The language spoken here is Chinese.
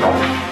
龙。